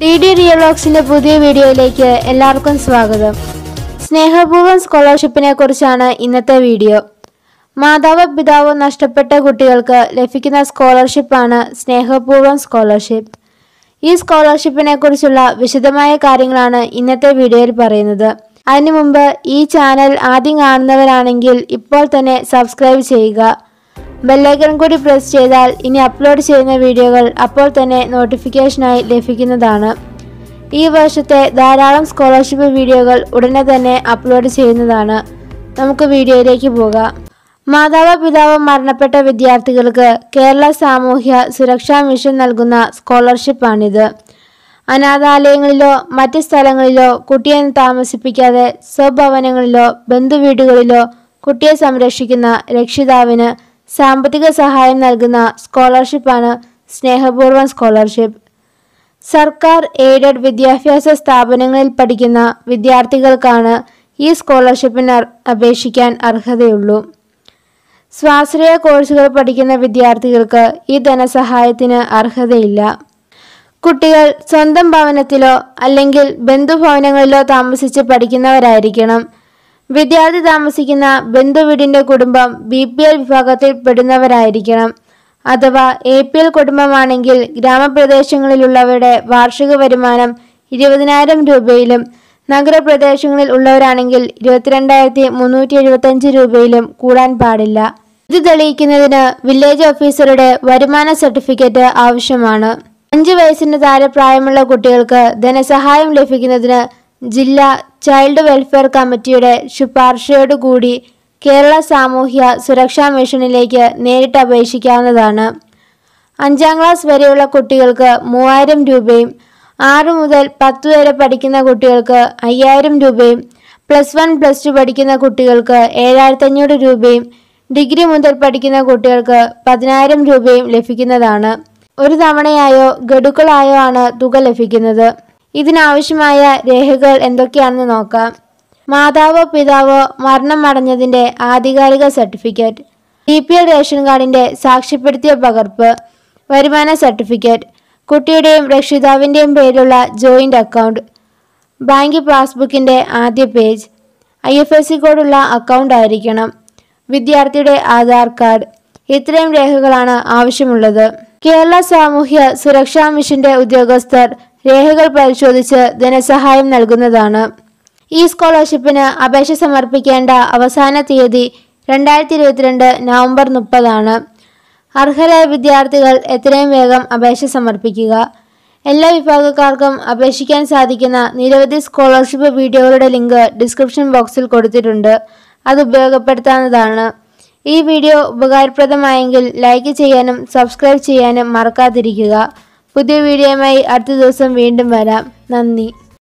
D D റിയലോക്സിന്റെ പുതിയ വീഡിയോയിലേക്ക് എല്ലാവർക്കും സ്വാഗതം. സ്നേഹപൂർവം സ്കോളർഷിപ്പിനെ കുറിച്ചാണ് ഇന്നത്തെ വീഡിയോ. മാതാവ് പിതാവ് നഷ്ടപ്പെട്ട കുട്ടികൾക്ക് ലഭിക്കുന്ന സ്കോളർഷിപ്പാണ് സ്നേഹപൂർവം സ്കോളർഷിപ്പ്. ഈ സ്കോളർഷിപ്പിനെ കുറിച്ചുള്ള വിശദമായ കാര്യങ്ങളാണ് ഇന്നത്തെ വീഡിയോയിൽ പറയുന്നത്. അതിനു മുമ്പ് ഈ ചാനൽ ആദ്യം കാണുന്നവരാണെങ്കിൽ ഇപ്പോൾ തന്നെ സബ്സ്ക്രൈബ് ചെയ്യുക. ബെല്ലൈക്കൺ കൂടി പ്രസ് ചെയ്താൽ ഇനി അപ്ലോഡ് ചെയ്യുന്ന വീഡിയോകൾ അപ്പോൾ തന്നെ നോട്ടിഫിക്കേഷനായി ലഭിക്കുന്നതാണ്. ഈ വർഷത്തെ ധാരാളം സ്കോളർഷിപ്പ് വീഡിയോകൾ ഉടനെ തന്നെ അപ്ലോഡ് ചെയ്യുന്നതാണ്. നമുക്ക് വീഡിയോയിലേക്ക് പോകാം. മാതാവ് പിതാവ് മരണപ്പെട്ട വിദ്യാർത്ഥികൾക്ക് കേരള സാമൂഹ്യ സുരക്ഷാ മിഷൻ നൽകുന്ന സ്കോളർഷിപ്പാണിത്. അനാഥാലയങ്ങളിലോ മറ്റ് സ്ഥലങ്ങളിലോ കുട്ടിയെ താമസിപ്പിക്കാതെ സ്വഭവനങ്ങളിലോ ബന്ധുവീടുകളിലോ കുട്ടിയെ സംരക്ഷിക്കുന്ന രക്ഷിതാവിന് സാമ്പത്തിക സഹായം നൽകുന്ന സ്കോളർഷിപ്പാണ് സ്നേഹപൂർവം സ്കോളർഷിപ്പ്. സർക്കാർ എയ്ഡഡ് വിദ്യാഭ്യാസ സ്ഥാപനങ്ങളിൽ പഠിക്കുന്ന വിദ്യാർത്ഥികൾക്കാണ് ഈ സ്കോളർഷിപ്പിന് അപേക്ഷിക്കാൻ അർഹതയുള്ളൂ. സ്വാശ്രയ കോഴ്സുകൾ പഠിക്കുന്ന വിദ്യാർത്ഥികൾക്ക് ഈ ധനസഹായത്തിന് അർഹതയില്ല. കുട്ടികൾ സ്വന്തം ഭവനത്തിലോ അല്ലെങ്കിൽ ബന്ധുഭവനങ്ങളിലോ താമസിച്ച് പഠിക്കുന്നവരായിരിക്കണം. വിദ്യാർത്ഥി താമസിക്കുന്ന ബന്ധുവീടിന്റെ കുടുംബം ബി പി എൽ വിഭാഗത്തിൽ പെടുന്നവരായിരിക്കണം. അഥവാ എ പി എൽ കുടുംബമാണെങ്കിൽ ഗ്രാമപ്രദേശങ്ങളിലുള്ളവരുടെ വാർഷിക വരുമാനം ഇരുപതിനായിരം രൂപയിലും നഗരപ്രദേശങ്ങളിൽ ഉള്ളവരാണെങ്കിൽ ഇരുപത്തിരണ്ടായിരത്തി മുന്നൂറ്റി എഴുപത്തഞ്ച് രൂപയിലും കൂടാൻ പാടില്ല. ഇത് തെളിയിക്കുന്നതിന് വില്ലേജ് ഓഫീസറുടെ വരുമാന സർട്ടിഫിക്കറ്റ് ആവശ്യമാണ്. അഞ്ച് വയസ്സിന് താഴെ പ്രായമുള്ള കുട്ടികൾക്ക് ധനസഹായം ലഭിക്കുന്നതിന് ജില്ലാ ചൈൽഡ് വെൽഫെയർ കമ്മിറ്റിയുടെ ശുപാർശയോടുകൂടി കേരള സാമൂഹ്യ സുരക്ഷാ മിഷനിലേക്ക് നേരിട്ട് അപേക്ഷിക്കാവുന്നതാണ്. അഞ്ചാം ക്ലാസ് വരെയുള്ള കുട്ടികൾക്ക് മൂവായിരം രൂപയും ആറ് മുതൽ പത്ത് വരെ പഠിക്കുന്ന കുട്ടികൾക്ക് അയ്യായിരം രൂപയും പ്ലസ് വൺ പ്ലസ് ടു പഠിക്കുന്ന കുട്ടികൾക്ക് ഏഴായിരത്തഞ്ഞൂറ് രൂപയും ഡിഗ്രി മുതൽ പഠിക്കുന്ന കുട്ടികൾക്ക് പതിനായിരം രൂപയും ലഭിക്കുന്നതാണ്. ഒരു തവണയായോ ഗഡുക്കളായോ ആണ് തുക ലഭിക്കുന്നത്. ഇതിനാവശ്യമായ രേഖകൾ എന്തൊക്കെയാണെന്ന് നോക്കാം. മാതാവോ പിതാവോ മരണം അടഞ്ഞതിന്റെ ആധികാരിക certificate. D P L ration കാർഡിന്റെ സാക്ഷ്യപ്പെടുത്തിയ പകർപ്പ്. വരുമാന സർട്ടിഫിക്കറ്റ്. കുട്ടിയുടെയും രക്ഷിതാവിന്റെയും പേരിലുള്ള ജോയിന്റ് അക്കൗണ്ട്. ബാങ്ക് പാസ്ബുക്കിന്റെ ആദ്യ page. I F S C കോഡുള്ള അക്കൗണ്ട് ആയിരിക്കണം. വിദ്യാർത്ഥിയുടെ ആധാർ കാർഡ്. ഇത്രയും രേഖകളാണ് ആവശ്യമുള്ളത്. കേരള സാമൂഹ്യ സുരക്ഷാ മിഷന്റെ ഉദ്യോഗസ്ഥർ രേഖകൾ പരിശോധിച്ച് ധനസഹായം നൽകുന്നതാണ്. ഈ സ്കോളർഷിപ്പിന് അപേക്ഷ സമർപ്പിക്കേണ്ട അവസാന തീയതി രണ്ടായിരത്തി ഇരുപത്തിരണ്ട് നവംബർ മുപ്പതാണ്. അർഹരായ വിദ്യാർത്ഥികൾ എത്രയും വേഗം അപേക്ഷ സമർപ്പിക്കുക. എല്ലാ വിഭാഗക്കാർക്കും അപേക്ഷിക്കാൻ സാധിക്കുന്ന നിരവധി സ്കോളർഷിപ്പ് വീഡിയോകളുടെ ലിങ്ക് ഡിസ്ക്രിപ്ഷൻ ബോക്സിൽ കൊടുത്തിട്ടുണ്ട്. അത് ഉപയോഗപ്പെടുത്താവുന്നതാണ്. ഈ വീഡിയോ ഉപകാരപ്രദമായെങ്കിൽ ലൈക്ക് ചെയ്യാനും സബ്സ്ക്രൈബ് ചെയ്യാനും മറക്കാതിരിക്കുക. പുതിയ വീഡിയോയുമായി അടുത്ത ദിവസം വീണ്ടും വരാം. നന്ദി.